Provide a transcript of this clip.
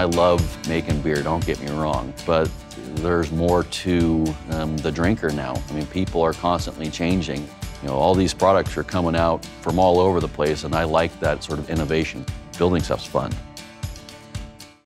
I love making beer, don't get me wrong, but there's more to um, the drinker now. I mean, people are constantly changing. You know, all these products are coming out from all over the place, and I like that sort of innovation. Building stuff's fun.